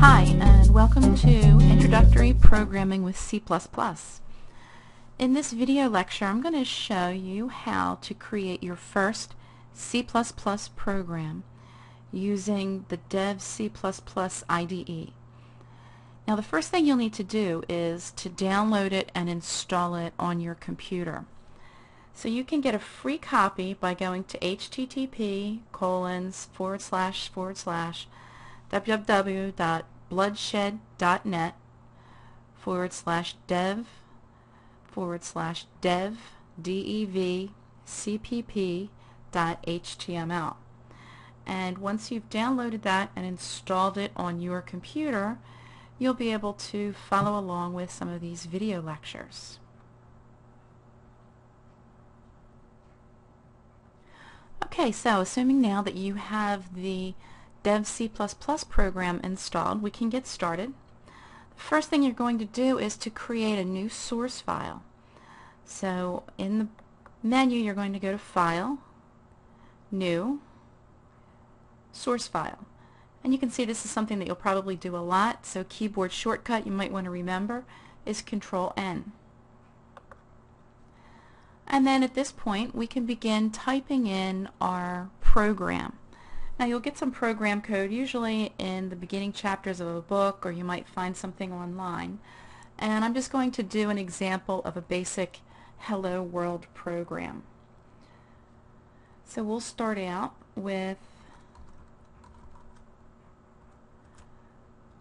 Hi, and welcome to Introductory Programming with C++. In this video lecture, I'm going to show you how to create your first C++ program using the Dev C++ IDE. Now the first thing you'll need to do is to download it and install it on your computer. So you can get a free copy by going to http colons forward slash forward slash www.bloodshed.net forward slash dev forward slash dev dev cpp dot html and once you've downloaded that and installed it on your computer you'll be able to follow along with some of these video lectures. Okay, so assuming now that you have the Dev C++ program installed, we can get started. The first thing you're going to do is to create a new source file. So in the menu you're going to go to File, New, Source File. And you can see this is something that you'll probably do a lot, so keyboard shortcut you might want to remember is Control N. And then at this point we can begin typing in our program. Now you'll get some program code usually in the beginning chapters of a book or you might find something online. And I'm just going to do an example of a basic Hello World program. So we'll start out with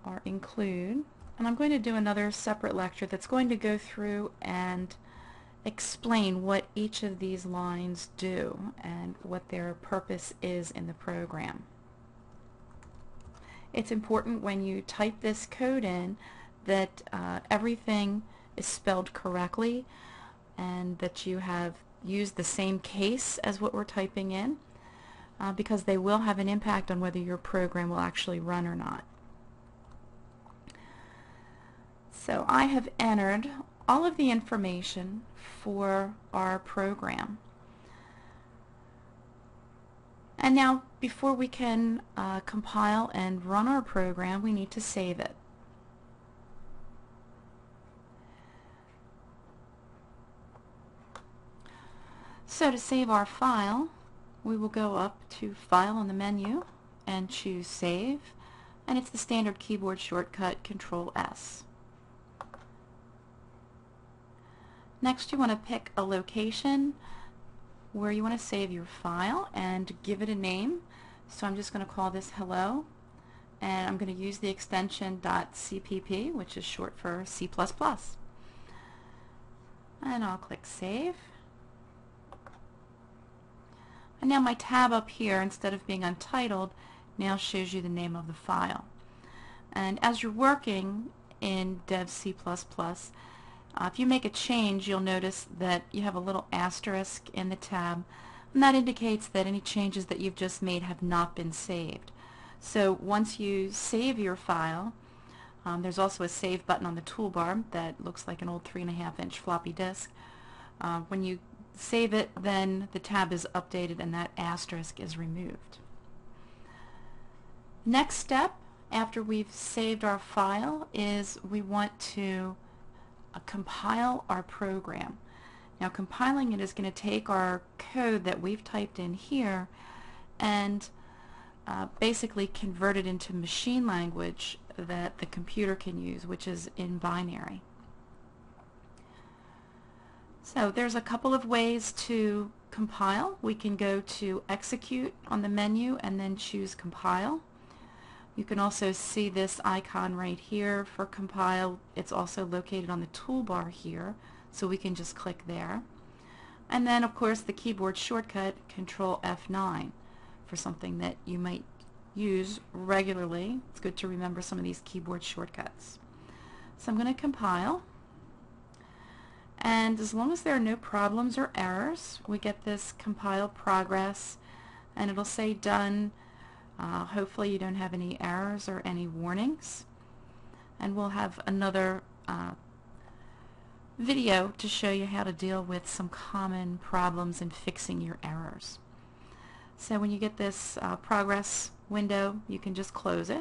our include and I'm going to do another separate lecture that's going to go through and explain what each of these lines do and what their purpose is in the program. It's important when you type this code in that uh, everything is spelled correctly and that you have used the same case as what we're typing in uh, because they will have an impact on whether your program will actually run or not. So I have entered all of the information for our program. And now before we can uh, compile and run our program we need to save it. So to save our file we will go up to File on the menu and choose Save and it's the standard keyboard shortcut Control S. Next you want to pick a location where you want to save your file and give it a name. So I'm just going to call this hello and I'm going to use the extension .cpp which is short for C++. And I'll click Save. And now my tab up here, instead of being untitled, now shows you the name of the file. And as you're working in Dev C++, uh, if you make a change, you'll notice that you have a little asterisk in the tab, and that indicates that any changes that you've just made have not been saved. So once you save your file, um, there's also a save button on the toolbar that looks like an old 3.5 inch floppy disk. Uh, when you save it, then the tab is updated and that asterisk is removed. Next step after we've saved our file is we want to compile our program. Now compiling it is going to take our code that we've typed in here and uh, basically convert it into machine language that the computer can use, which is in binary. So there's a couple of ways to compile. We can go to execute on the menu and then choose compile. You can also see this icon right here for compile. It's also located on the toolbar here, so we can just click there. And then, of course, the keyboard shortcut, Control F9, for something that you might use regularly. It's good to remember some of these keyboard shortcuts. So I'm going to compile. And as long as there are no problems or errors, we get this compile progress, and it'll say done uh, hopefully you don't have any errors or any warnings. And we'll have another uh, video to show you how to deal with some common problems in fixing your errors. So when you get this uh, progress window, you can just close it.